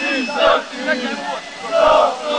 Jesus! Jesus!